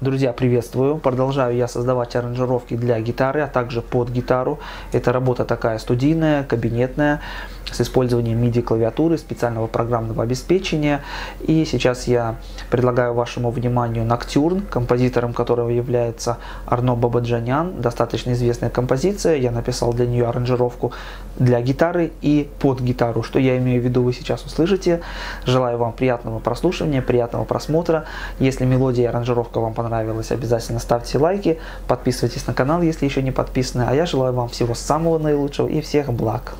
Друзья, приветствую! Продолжаю я создавать аранжировки для гитары, а также под гитару. Это работа такая студийная, кабинетная, с использованием MIDI клавиатуры, специального программного обеспечения. И сейчас я предлагаю вашему вниманию Ноктюрн, композитором которого является Арно Бабаджанян, достаточно известная композиция. Я написал для нее аранжировку для гитары и под гитару. Что я имею в виду, вы сейчас услышите. Желаю вам приятного прослушивания, приятного просмотра. Если мелодия и аранжировка вам понравилась, обязательно ставьте лайки, подписывайтесь на канал, если еще не подписаны. А я желаю вам всего самого наилучшего и всех благ.